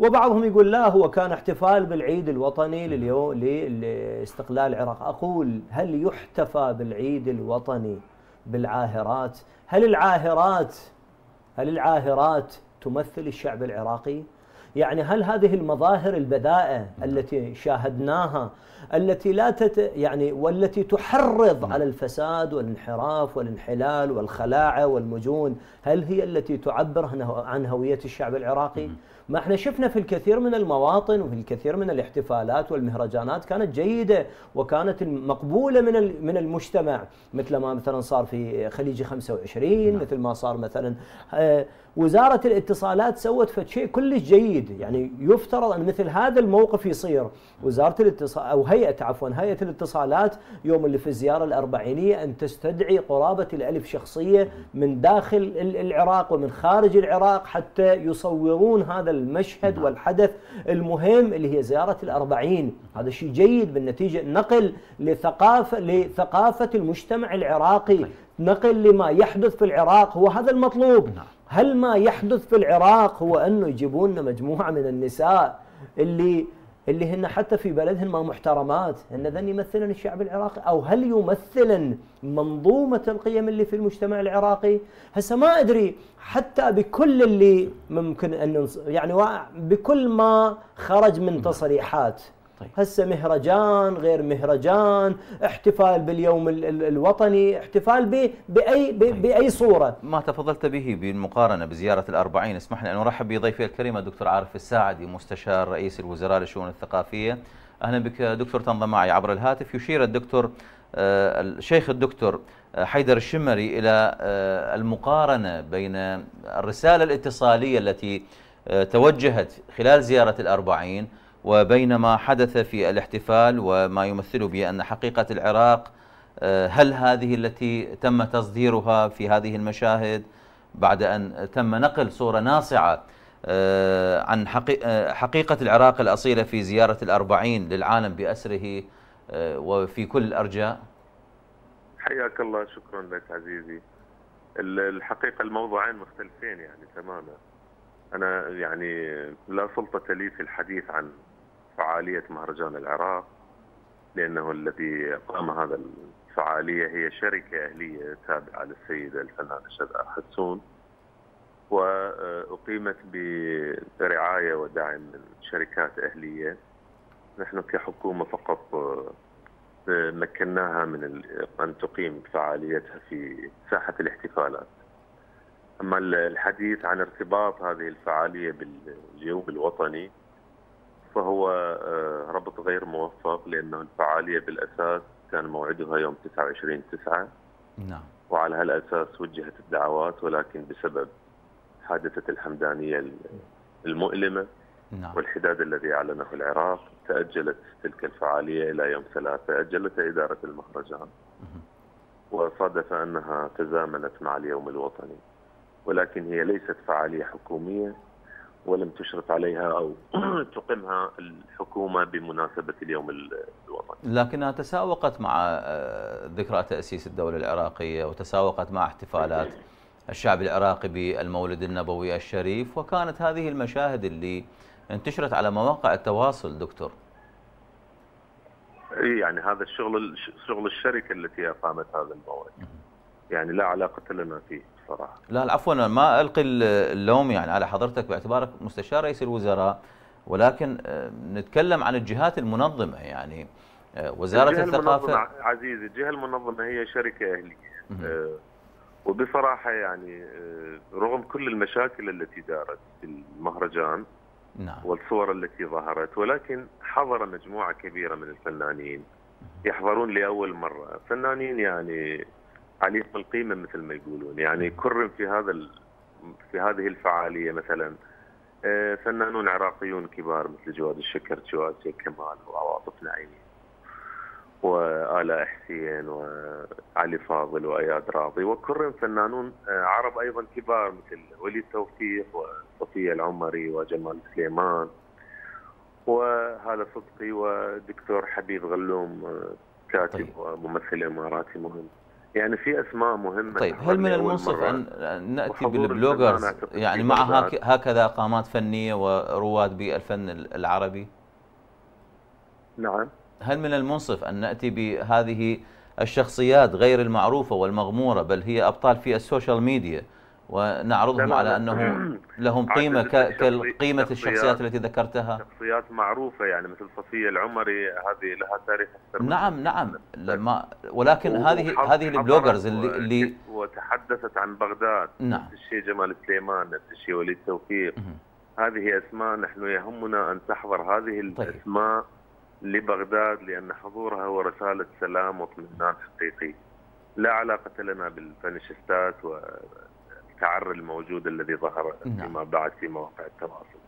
وبعضهم يقول لا هو كان احتفال بالعيد الوطني لليوم لاستقلال العراق أقول هل يحتفى بالعيد الوطني بالعاهرات؟ هل العاهرات هل العاهرات تمثل الشعب العراقي؟ يعني هل هذه المظاهر البذاءة التي شاهدناها التي لا تت يعني والتي تحرض على الفساد والانحراف والانحلال والخلاعة والمجون هل هي التي تعبر عن هوية الشعب العراقي؟ ما إحنا شفنا في الكثير من المواطن وفي الكثير من الاحتفالات والمهرجانات كانت جيدة وكانت مقبولة من من المجتمع. مثل ما مثلا صار في خليج 25 نعم. مثل ما صار مثلا آه، وزارة الاتصالات سوت شيء كلش جيد. يعني يفترض أن مثل هذا الموقف يصير. وزارة الاتصال أو هيئة عفوا هيئة الاتصالات يوم اللي في الزيارة الأربعينية أن تستدعي قرابة الألف شخصية من داخل العراق ومن خارج العراق حتى يصورون هذا المشهد نعم. والحدث المهم اللي هي زيارة الأربعين هذا شيء جيد بالنتيجة نقل لثقافه لثقافة المجتمع العراقي طيب. نقل لما يحدث في العراق هو هذا المطلوب نعم. هل ما يحدث في العراق هو أنه يجيبون لنا مجموعة من النساء اللي اللي هن حتى في بلدهن ما محترمات. هن ذن يمثلن الشعب العراقي. أو هل يمثلن منظومة القيم اللي في المجتمع العراقي؟ هسه ما أدري حتى بكل اللي ممكن أن يعني بكل ما خرج من تصريحات. طيب. هسه مهرجان غير مهرجان احتفال باليوم الوطني احتفال ب باي طيب. بأي صورة ما تفضلت به بالمقارنة بزيارة الأربعين اسمح لي أن أرحب بضيفي الكريم الدكتور عارف الساعدي مستشار رئيس الوزراء للشؤون الثقافية أهلا بك دكتور تنضم معي عبر الهاتف يشير الدكتور آه، الشيخ الدكتور آه، حيدر الشمري إلى آه، المقارنة بين الرسالة الاتصالية التي توجهت خلال زيارة الأربعين وبين ما حدث في الاحتفال وما يمثله بأن حقيقة العراق آه، هل هذه التي تم تصديرها في هذه المشاهد بعد أن تم نقل صورة ناصعة آه، عن آه، حقيقة العراق الأصيلة في زيارة الأربعين للعالم بأسره وفي كل الأرجاء؟ حياك الله شكرا لك عزيزي. الحقيقة الموضوعين مختلفين يعني تماما. أنا يعني لا سلطة لي في الحديث عن فعالية مهرجان العراق لأنه الذي قام هذا الفعالية هي شركة أهلية تابعة للسيدة الفنانة شذى حسون وأقيمت برعاية ودعم من شركات أهلية. نحن كحكومة فقط مكناها من أن تقيم فعاليتها في ساحة الاحتفالات. أما الحديث عن ارتباط هذه الفعالية باليوم الوطني فهو آه، ربط غير موفق لأنه الفعالية بالأساس كان موعدها يوم 29 9 نعم. وعلى هالأساس وجهت الدعوات ولكن بسبب حادثة الحمدانية المؤلمة نعم. والحداد الذي أعلنه العراق تأجلت تلك الفعالية إلى يوم ثلاثة أجلتها إدارة المهرجان. وصادف أنها تزامنت مع اليوم الوطني. ولكن هي ليست فعالية حكومية. ولم تشرف عليها أو تقيمها الحكومة بمناسبة اليوم الوطني. لكنها تساوقت مع آه، ذكرى تأسيس الدولة العراقية وتساوقت مع احتفالات الشعب العراقي بالمولد النبوي الشريف وكانت هذه المشاهد اللي انتشرت على مواقع التواصل دكتور. إي يعني هذا الشغل شغل الشركة التي أقامت هذا الموعد. يعني لا علاقة لنا فيه. بصراحه لا عفوا ما ألقي اللوم يعني على حضرتك باعتبارك مستشار رئيس الوزراء ولكن آه، نتكلم عن الجهات المنظمة يعني آه، وزارة الجهة الثقافة. عزيزي الجهة المنظمة هي شركة أهلية. آه، وبصراحة يعني رغم كل المشاكل التي دارت في المهرجان نعم. والصور التي ظهرت ولكن حضر مجموعة كبيرة من الفنانين يحضرون لأول مرة. فنانين يعني عليهم القيمة مثل ما يقولون. يعني كرم في هذا في هذه الفعالية مثلا. آه، فنانون عراقيون كبار مثل جواد الشكرتي وآسيا كمال وعواطف نعيمي وآلاء حسين وعلي فاضل وأياد راضي وكرم فنانون آه، عرب أيضا كبار مثل وليد توفيق وصفية العمري وجمال سليمان وهذا صدقي ودكتور حبيب غلوم آه، كاتب طيب. وممثل إماراتي مهم. يعني في أسماء مهمة طيب هل من المنصف أن نأتي بالبلوجرز يعني مع هكذا قامات فنية ورواد بالفن العربي؟ نعم. هل من المنصف أن نأتي بهذه الشخصيات غير المعروفة والمغمورة بل هي أبطال في ال social media ونعرضهم على أنه لهم قيمة كقيمة الشخصيات التي ذكرتها. شخصيات معروفة يعني مثل صفية العمري هذه لها تاريخ نعم نعم. لما ولكن هذه هذه ال bloggers اللي, اللي وتحدثت عن بغداد. نعم. الشيء جمال سليمان الشيء وليد توفيق. هذه أسماء نحن يهمنا أن تحضر هذه طيب. الأسماء طيب. لبغداد لأن حضورها هو رسالة سلام واطمئنان حقيقي. لا علاقة لنا بالفانشستات والتعر الموجود الذي ظهر نعم. فيما بعد في مواقع التواصل.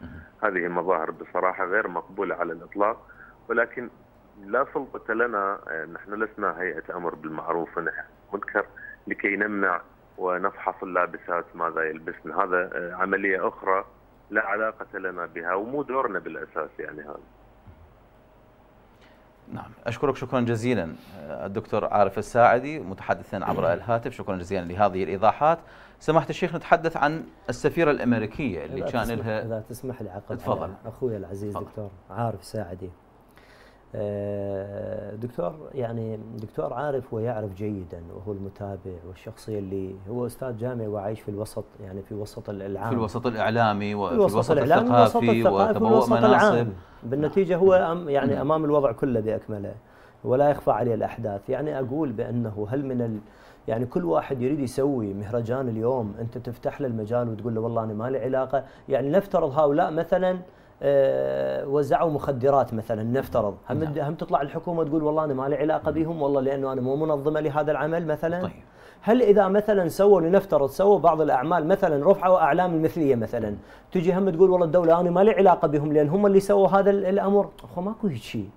هذه مظاهر بصراحة غير مقبولة على الإطلاق ولكن لا سلطة لنا نحن لسنا هيئة أمر بالمعروف ونحن منكر لكي نمنع ونفحص اللابسات ماذا يلبسن. هذا عملية أخرى لا علاقة لنا بها ومو دورنا بالأساس يعني هذا. نعم. أشكرك شكرا جزيلا الدكتور عارف الساعدي متحدثا عبر الهاتف. شكرا جزيلا لهذه الإيضاحات. سمحت الشيخ نتحدث عن السفيرة الأمريكية اللي كان لها إذا تسمح لي عقد تفضل. أخوي العزيز دكتور عارف الساعدي آه، دكتور يعني دكتور عارف ويعرف جيدا وهو المتابع والشخصية اللي هو أستاذ جامعي وعايش في الوسط يعني في وسط الاعلام في الوسط الإعلامي وفي الوسط, الوسط الثقافي وتبوء مناصب. بالنتيجة هو يعني أمام الوضع كله بأكمله ولا يخفى عليه الأحداث. يعني أقول بأنه هل من ال يعني كل واحد يريد يسوي مهرجان اليوم أنت تفتح له المجال وتقول له والله أنا ما لي علاقة. يعني نفترض هؤلاء مثلا آه، وزعوا مخدرات مثلا نفترض. هم نعم. هم تطلع الحكومة تقول والله أنا ما لي علاقة بهم والله لأنه أنا مو منظمة لهذا العمل مثلا. طيب. هل إذا مثلا سووا لنفترض سووا بعض الأعمال مثلا رفعوا أعلام المثلية مثلا تجي هم تقول والله الدولة أنا ما لي علاقة بهم لأن هم اللي سووا هذا الأمر. أخو ماكو شيء.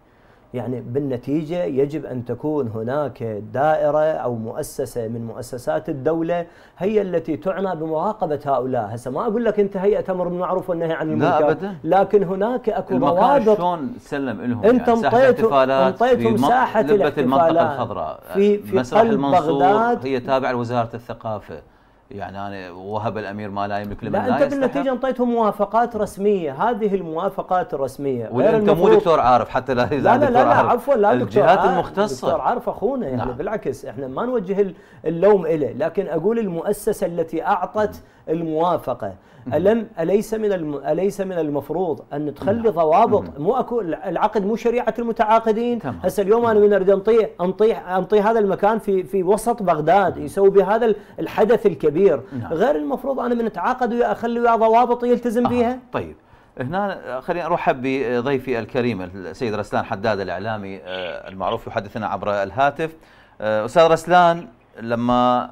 يعني بالنتيجة يجب أن تكون هناك دائرة أو مؤسسة من مؤسسات الدولة هي التي تعنى بمراقبة هؤلاء. هسه ما أقول لك أنت هيئة أمر بالمعروف والنهي عن المنكر لا لكن هناك أكو روابط شلون سلم لهم أنت يعني انطيتهم ساحة الاحتفالات المنطقة الخضراء. في, في قلب بغداد هي تابعة لوزارة الثقافة. يعني أنا وهب الأمير ما لا يملك لمن لا أنت بالنتيجة أنطيتهم موافقات رسمية. هذه الموافقات الرسمية. وإنت مو دكتور عارف حتى لا لا لا, لا, لا عفوا لا دكتور الجهات المختصة. دكتور عارف أخونا يعني نعم. بالعكس إحنا ما نوجه اللوم له لكن أقول المؤسسة التي أعطت الموافقة. ألم أليس من الم... أليس من المفروض أن تخلي. ضوابط مو اكو العقد مو شريعة المتعاقدين؟ هسه اليوم أنا من اريد أنطيه أنطيه أنطيه هذا المكان في في وسط بغداد يسوي بهذا الحدث الكبير. نعم. غير المفروض أنا من أتعاقد وياه أخلي وياه ضوابط يلتزم بها آه. طيب. هنا خلينا ارحب بضيفي الكريم السيد رسلان حداد الإعلامي آه، المعروف يحدثنا عبر الهاتف. آه، أستاذ رسلان لما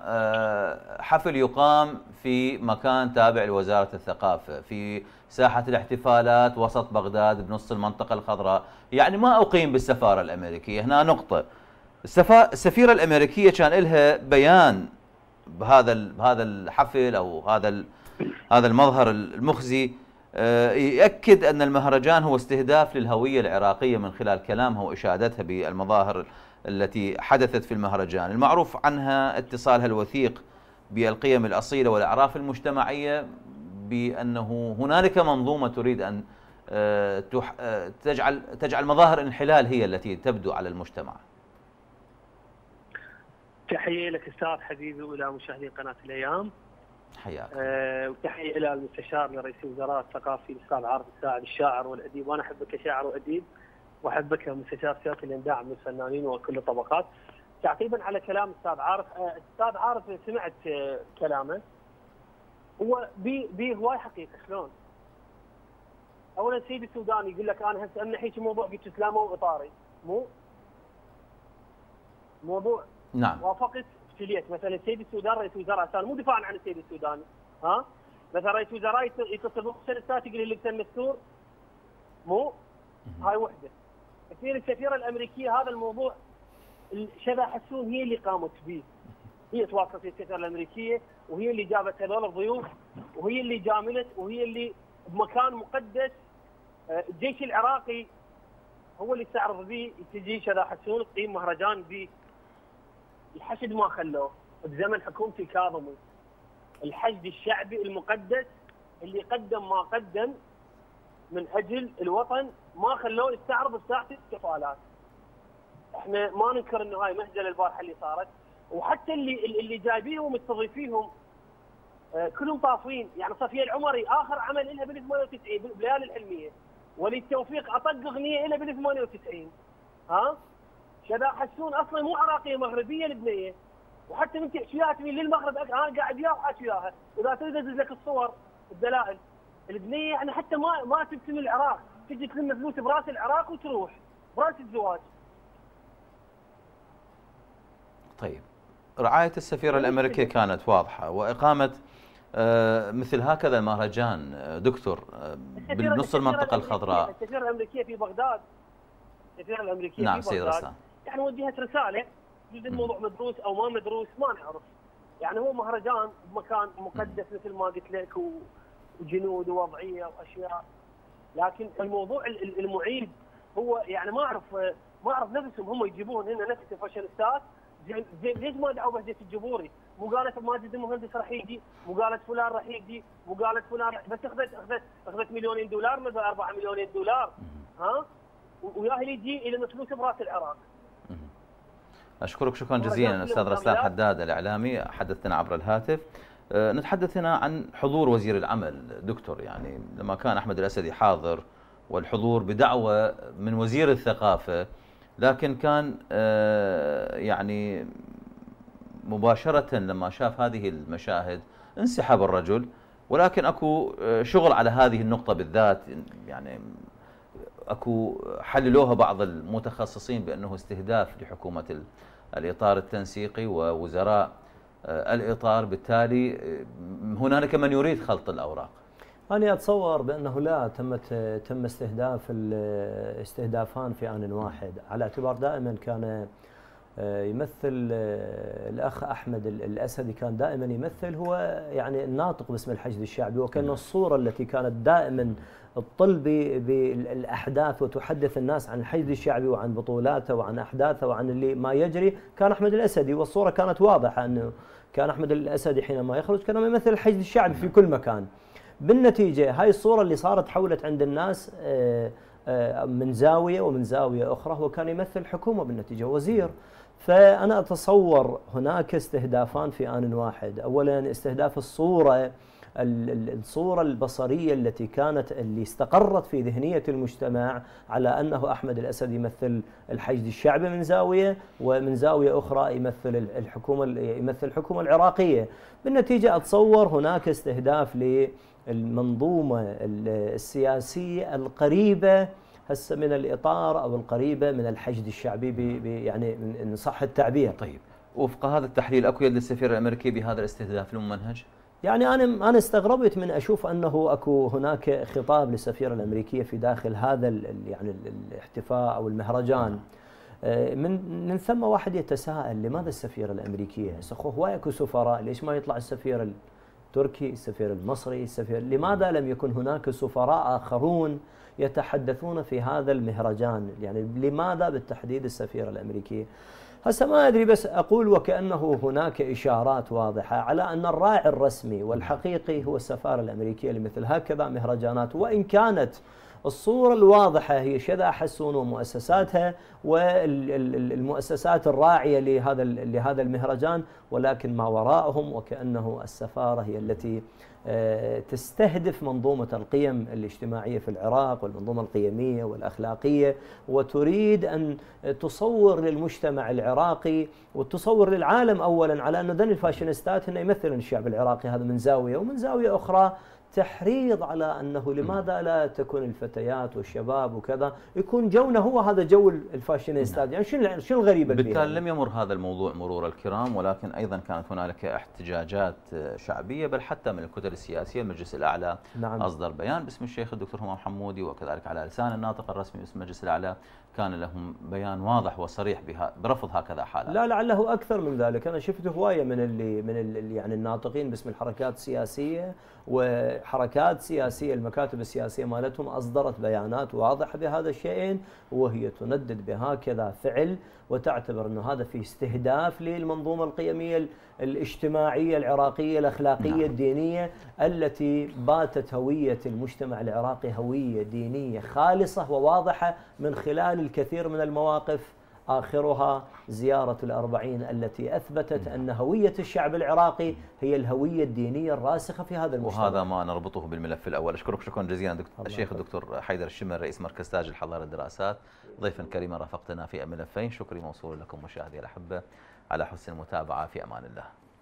حفل يقام في مكان تابع لوزارة الثقافة في ساحة الاحتفالات وسط بغداد بنص المنطقة الخضراء. يعني ما أقيم بالسفارة الأمريكية هنا نقطة. السفيرة الأمريكية كان لها بيان بهذا بهذا الحفل أو هذا هذا المظهر المخزي آه، يأكد أن المهرجان هو استهداف للهوية العراقية من خلال كلامها وإشادتها بالمظاهر التي حدثت في المهرجان. المعروف عنها اتصالها الوثيق بالقيم الأصيلة والأعراف المجتمعية بأنه هنالك منظومة تريد أن آه، آه، تجعل تجعل مظاهر الانحلال هي التي تبدو على المجتمع. تحية لك أستاذ حبيبي وإلى مشاهدي قناة الأيام. حياك. أه وتحية إلى المستشار لرئيس الوزراء الثقافي الأستاذ عارف الساعدي الشاعر والأديب. وأنا أحبك كشاعر وأديب. وأحبك كمستشار سياسي اللي ندعم الفنانين وكل الطبقات. تعقيبا على كلام أستاذ عارف أه أستاذ عارف سمعت أه كلامه. هو بي بي هواي حقيقة شلون؟ اولا سيدي السوداني يقول لك أنا هسه امنحيك موضوع قلت لا مو إطاري. مو؟ موضوع نعم. وافقت ابتليت مثلا السيد السوداني رئيس وزراء كان مو دفاعا عن السيد السوداني. ها؟ مثلا رئيس وزراء يتصل السنة الثالثه يقول لي الدستور مو؟ هاي وحدة. اثنين السفيره الامريكيه هذا الموضوع شذا حسون هي اللي قامت به. هي تواصلت في السفيره الامريكيه وهي اللي جابت هذول الضيوف وهي اللي جاملت وهي اللي بمكان مقدس آه، الجيش العراقي هو اللي استعرض به. تجي شذا حسون تقيم مهرجان به. الحشد ما خلوه. بزمن حكومة الكاظمي. الحشد الشعبي المقدس اللي قدم ما قدم من أجل الوطن ما خلوه يستعرض بساعه الاحتفالات. إحنا ما ننكر إنه هاي مهزله البارحة اللي صارت. وحتى اللي اللي جايبيهم ومستضيفيهم آه، كلهم طافين. يعني صفية العمري آخر عمل لها بال 98 بليالي الحلمية. وليد توفيق أطق أغنية لها بال 98 ها؟ شذا حسون أصلا مو عراقية مغربية البنيه وحتى من تحكي تبي للمغرب أنا قاعد وياها وحاكي وياها واذا تريد ادز لك الصور الدلائل. البنية يعني حتى ما ما تبتم العراق. تجي تلم فلوس براس العراق وتروح. براس الزواج. طيب. رعاية السفيرة الأمريكية كانت واضحة وإقامة آه، مثل هكذا المهرجان آه، دكتور آه، بالنص المنطقة الخضراء. السفيرة الأمريكية في بغداد. السفيرة الأمريكية نعم في بغداد. سيد رسام. يعني وجهت رسالة. جزء الموضوع مدروس أو ما مدروس ما نعرف. يعني هو مهرجان بمكان مقدس مثل ما قلت لك وجنود ووضعية وأشياء لكن الموضوع المعيب هو يعني ما أعرف ما أعرف نفسهم هم يجيبون هنا نفس زين ليش ما دعوا بهجه الجمهوري؟ مو قالت ماجد المهندس راح يجي، مو قالت فلان راح يجي، مو قالت فلان بس اخذت اخذت أخذت مليونين دولار مثل 4 مليونين دولار ها؟ وياهل يجي إلى فلوس براس العراق. أشكرك شكرا جزيلا أستاذ رسلان حداد الإعلامي حدثنا عبر الهاتف. أه، نتحدث هنا عن حضور وزير العمل دكتور يعني لما كان أحمد الأسدي حاضر والحضور بدعوة من وزير الثقافة لكن كان أه، يعني مباشرة لما شاف هذه المشاهد انسحب الرجل ولكن أكو أه، شغل على هذه النقطة بالذات يعني أكو حللوها بعض المتخصصين بأنه استهداف لحكومة الإطار التنسيقي ووزراء الإطار. بالتالي هنالك من يريد خلط الأوراق. أنا أتصور بأنه لا تمت تم استهداف استهدافان في آن واحد. على اعتبار دائما كان آه، يمثل آه، الأخ أحمد الأسدي كان دائما يمثل هو يعني الناطق باسم الحشد الشعبي وكان نعم. الصورة التي كانت دائما تطل بالاحداث وتحدث الناس عن الحشد الشعبي وعن بطولاته وعن أحداثه وعن اللي ما يجري كان أحمد الأسدي والصورة كانت واضحة أنه كان أحمد الأسدي حينما يخرج كان يمثل الحشد الشعبي في كل مكان. بالنتيجة هاي الصورة اللي صارت حولت عند الناس آه، آه، من زاوية ومن زاوية أخرى هو كان يمثل حكومة بالنتيجة وزير فأنا أتصور هناك استهدافان في آن واحد. اولا استهداف الصورة الصورة البصرية التي كانت اللي استقرت في ذهنية المجتمع على أنه أحمد الأسد يمثل الحشد الشعبي من زاوية ومن زاوية أخرى يمثل الحكومة يمثل الحكومة العراقية. بالنتيجة أتصور هناك استهداف المنظومة السياسية القريبة هسه من الإطار أو القريبة من الحشد الشعبي يعني إن صح التعبير طيب وفق هذا التحليل أكو يد السفير الأمريكي بهذا الاستهداف الممنهج؟ يعني أنا أنا استغربت من أشوف أنه أكو هناك خطاب للسفيرة الأمريكية في داخل هذا يعني الاحتفاء أو المهرجان آه، من من ثم واحد يتساءل لماذا السفيرة الأمريكية؟ هسه هو أكو سفراء ليش ما يطلع السفير التركي السفير المصري السفير لماذا لم يكن هناك سفراء آخرون يتحدثون في هذا المهرجان يعني لماذا بالتحديد السفير الأمريكي؟ هسه ما أدري بس أقول وكأنه هناك إشارات واضحة على أن الراعي الرسمي والحقيقي هو السفارة الأمريكية لمثل هكذا مهرجانات وإن كانت الصورة الواضحة هي شذا حسون ومؤسساتها والمؤسسات الراعية لهذا لهذا المهرجان ولكن ما وراءهم وكأنه السفارة هي التي آه، تستهدف منظومة القيم الاجتماعية في العراق والمنظومة القيمية والأخلاقية وتريد أن تصور للمجتمع العراقي وتصور للعالم أولا على أن ذن الفاشينيستات هن يمثلون الشعب العراقي. هذا من زاوية ومن زاوية أخرى تحريض على أنه لماذا لا تكون الفتيات والشباب وكذا؟ يكون جونا هو هذا جو الفاشينيستات. يعني شنو شنو الغريب بالتالي لم يمر هذا الموضوع مرور الكرام ولكن أيضا كانت هنالك احتجاجات شعبية بل حتى من الكتل السياسية المجلس الأعلى نعم. أصدر بيان باسم الشيخ الدكتور همام حمودي وكذلك على لسان الناطق الرسمي باسم المجلس الأعلى كان لهم بيان واضح وصريح برفض هكذا حالات لا لعله أكثر من ذلك. أنا شفت هواية من اللي من اللي يعني الناطقين باسم الحركات السياسية وحركات سياسية المكاتب السياسية مالتهم أصدرت بيانات واضحه بهذا الشيئين وهي تندد بهكذا فعل وتعتبر إنه هذا في استهداف للمنظومة القيمية الاجتماعية العراقية الأخلاقية نعم. الدينية التي باتت هوية المجتمع العراقي هوية دينية خالصة وواضحة من خلال الكثير من المواقف. آخرها زيارة الأربعين التي أثبتت أن هوية الشعب العراقي هي الهوية الدينية الراسخة في هذا المجتمع. وهذا ما نربطه بالملف الأول. أشكرك شكرا جزيلا دكتور الشيخ الدكتور حيدر الشمر رئيس مركز تاج الحضارة الدراسات. ضيفا كريما رافقتنا في الملفين شكري موصول لكم مشاهدي الأحبة. على حسن المتابعة في أمان الله.